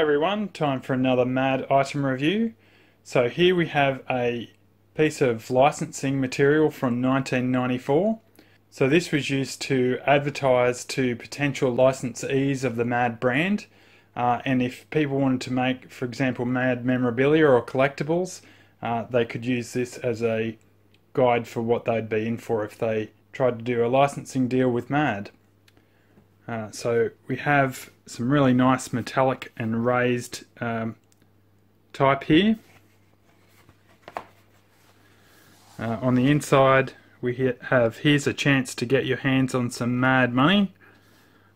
Hi everyone, time for another MAD item review. So here we have a piece of licensing material from 1994. So this was used to advertise to potential licensees of the MAD brand. Uh, and if people wanted to make, for example, MAD memorabilia or collectibles, uh, they could use this as a guide for what they'd be in for if they tried to do a licensing deal with MAD. Uh, so we have some really nice metallic and raised um, type here. Uh, on the inside we have here's a chance to get your hands on some mad money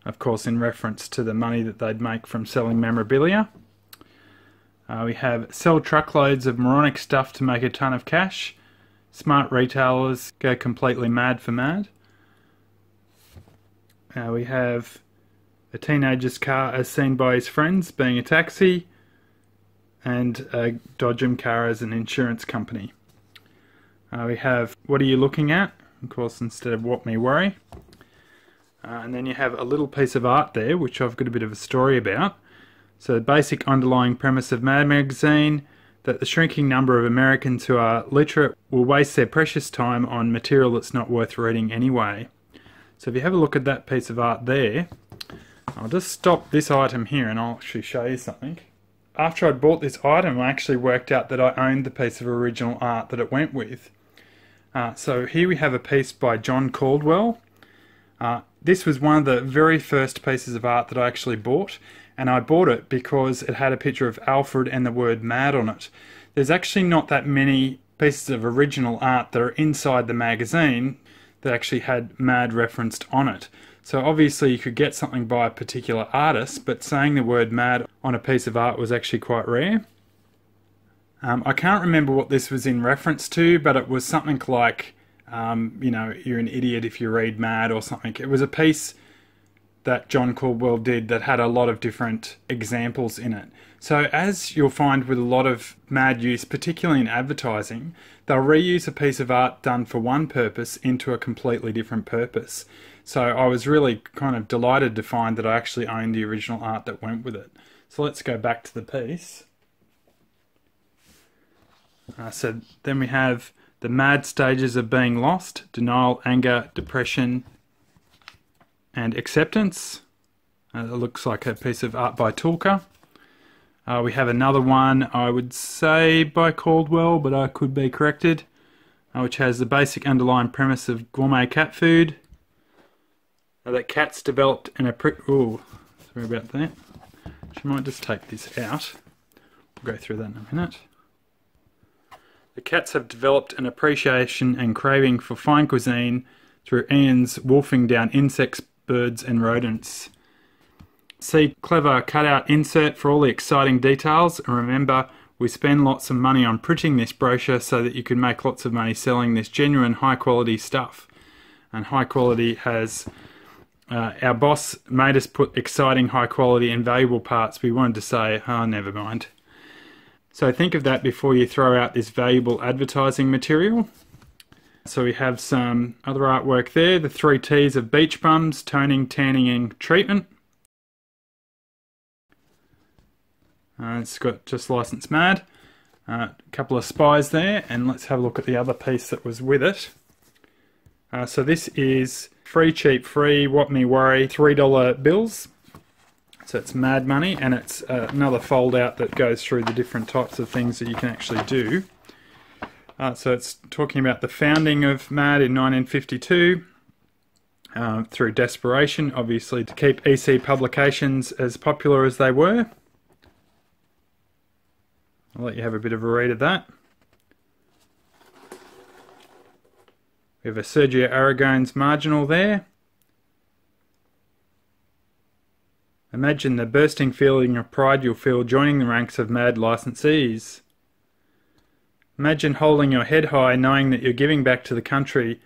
of course in reference to the money that they'd make from selling memorabilia. Uh, we have sell truckloads of moronic stuff to make a ton of cash. Smart retailers go completely mad for mad. Uh, we have a teenager's car as seen by his friends being a taxi, and a Dodgem car as an insurance company. Uh, we have what are you looking at? Of course, instead of what me worry. Uh, and then you have a little piece of art there, which I've got a bit of a story about. So, the basic underlying premise of Mad Magazine that the shrinking number of Americans who are literate will waste their precious time on material that's not worth reading anyway. So if you have a look at that piece of art there, I'll just stop this item here and I'll actually show you something. After I'd bought this item, I actually worked out that I owned the piece of original art that it went with. Uh, so here we have a piece by John Caldwell. Uh, this was one of the very first pieces of art that I actually bought, and I bought it because it had a picture of Alfred and the word mad on it. There's actually not that many pieces of original art that are inside the magazine that actually had mad referenced on it. So obviously you could get something by a particular artist, but saying the word mad on a piece of art was actually quite rare. Um, I can't remember what this was in reference to, but it was something like, um, you know, you're an idiot if you read mad or something. It was a piece that John Caldwell did that had a lot of different examples in it. So, as you'll find with a lot of mad use, particularly in advertising, they'll reuse a piece of art done for one purpose into a completely different purpose. So, I was really kind of delighted to find that I actually owned the original art that went with it. So, let's go back to the piece. Uh, so, then we have the mad stages of being lost denial, anger, depression, and acceptance. Uh, it looks like a piece of art by Tulka. Uh, we have another one, I would say by Caldwell, but I could be corrected, uh, which has the basic underlying premise of gourmet cat food. Uh, that cats developed an appre- oh, sorry about that. She might just take this out. We'll go through that in a minute. The cats have developed an appreciation and craving for fine cuisine through Ian's wolfing down insects, birds, and rodents. See clever cutout insert for all the exciting details and remember we spend lots of money on printing this brochure so that you can make lots of money selling this genuine high quality stuff. And high quality has uh, our boss made us put exciting, high quality, and valuable parts. We wanted to say, oh, never mind. So think of that before you throw out this valuable advertising material. So we have some other artwork there, the three T's of beach bums, toning, tanning, and treatment. Uh, it's got just licensed mad. A uh, couple of spies there, and let's have a look at the other piece that was with it. Uh, so this is free, cheap, free, what me worry, $3 bills. So it's mad money, and it's uh, another fold out that goes through the different types of things that you can actually do. Uh, so it's talking about the founding of MAD in 1952 uh, through desperation, obviously, to keep EC publications as popular as they were. I'll let you have a bit of a read of that. We have a Sergio Aragonés marginal there. Imagine the bursting feeling of pride you'll feel joining the ranks of MAD licensees. Imagine holding your head high knowing that you're giving back to the country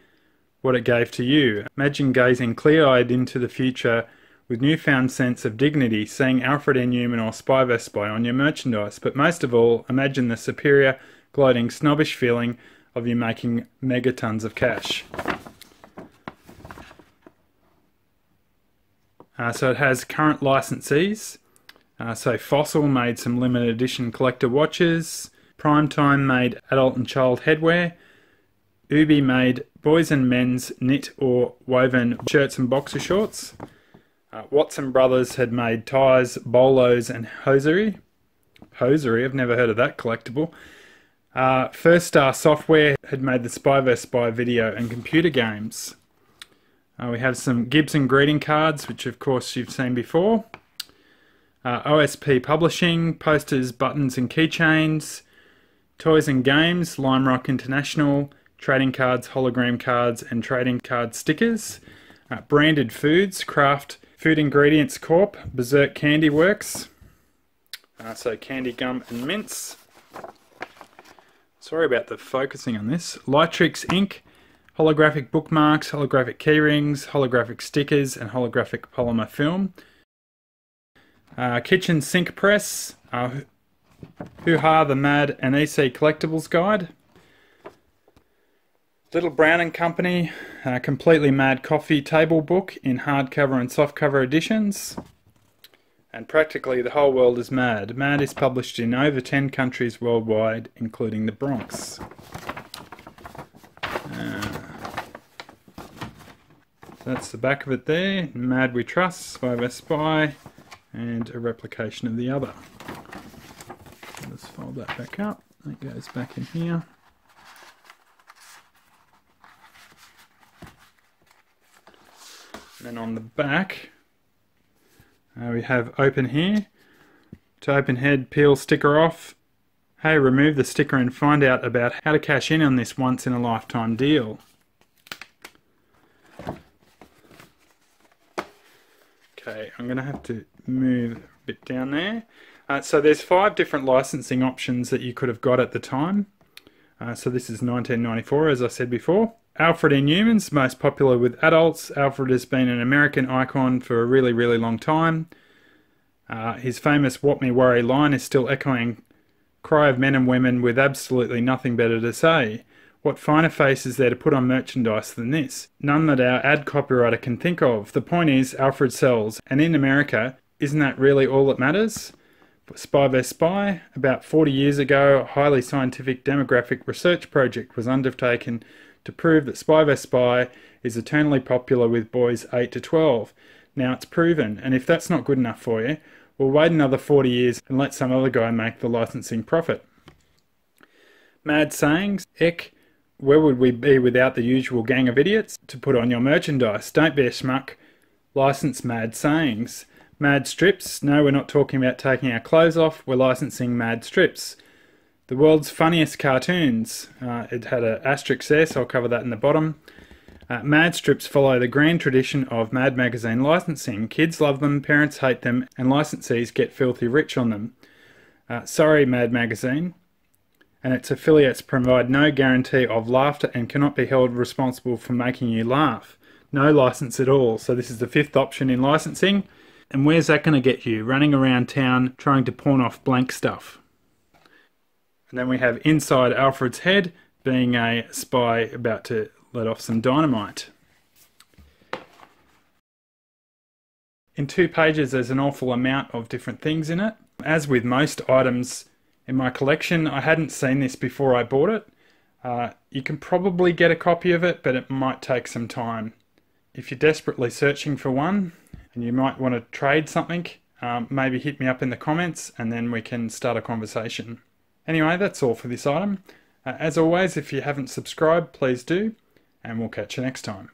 what it gave to you. Imagine gazing clear-eyed into the future with newfound sense of dignity, seeing Alfred N. Newman or Spy vs. Spy on your merchandise. But most of all, imagine the superior, gloating, snobbish feeling of you making megatons of cash. Uh, so it has current licensees. Uh, so Fossil made some limited edition collector watches. Primetime made adult and child headwear. Ubi made boys and men's knit or woven shirts and boxer shorts. Uh, Watson Brothers had made ties, bolos, and hosiery. Hosiery, I've never heard of that collectible. Uh, First Star Software had made the Spy vs Spy video and computer games. Uh, we have some Gibson greeting cards, which of course you've seen before. Uh, OSP Publishing, posters, buttons, and keychains. Toys and Games, Lime Rock International, trading cards, hologram cards, and trading card stickers. Uh, branded Foods, Kraft Food Ingredients Corp, Berserk Candy Works. Uh, so candy gum and mints. Sorry about the focusing on this. Lightrix Inc., holographic bookmarks, holographic keyrings, holographic stickers, and holographic polymer film. Uh, kitchen Sink Press, uh, Hoo Ha the Mad and EC Collectibles Guide. Little Brown and Company, uh, Completely Mad Coffee Table Book in hardcover and softcover editions. And practically the whole world is mad. Mad is published in over 10 countries worldwide, including the Bronx. Uh, that's the back of it there. Mad We Trust, Spy vs Spy, and a replication of the other. Let's that back up. That goes back in here. And then on the back, uh, we have open here. To open head, peel sticker off. Hey, remove the sticker and find out about how to cash in on this once in a lifetime deal. Okay, I'm going to have to move a bit down there. Uh, so there's five different licensing options that you could have got at the time. Uh, so this is 1994, as I said before. Alfred E. Neuman's most popular with adults. Alfred has been an American icon for a really, really long time. Uh, his famous What Me Worry line is still echoing cry of men and women with absolutely nothing better to say. What finer face is there to put on merchandise than this? None that our ad copywriter can think of. The point is, Alfred sells, and in America, isn't that really all that matters? Spy vs Spy, about 40 years ago, a highly scientific demographic research project was undertaken to prove that Spy vs Spy is eternally popular with boys 8 to 12. Now it's proven, and if that's not good enough for you, we'll wait another 40 years and let some other guy make the licensing profit. Mad sayings, Eck, where would we be without the usual gang of idiots to put on your merchandise? Don't be a schmuck. License mad sayings. Mad strips. No, we're not talking about taking our clothes off. We're licensing mad strips. The world's funniest cartoons. Uh, it had an asterisk there, so I'll cover that in the bottom. Uh, Mad strips follow the grand tradition of Mad magazine licensing. Kids love them, parents hate them, and licensees get filthy rich on them. Uh, sorry, Mad magazine. And its affiliates provide no guarantee of laughter and cannot be held responsible for making you laugh. No license at all. So, this is the fifth option in licensing. And where's that going to get you? Running around town trying to pawn off blank stuff. And then we have inside Alfred's head being a spy about to let off some dynamite. In two pages, there's an awful amount of different things in it. As with most items in my collection, I hadn't seen this before I bought it. Uh, you can probably get a copy of it, but it might take some time. If you're desperately searching for one and you might want to trade something, um, maybe hit me up in the comments and then we can start a conversation. Anyway, that's all for this item. Uh, as always, if you haven't subscribed, please do, and we'll catch you next time.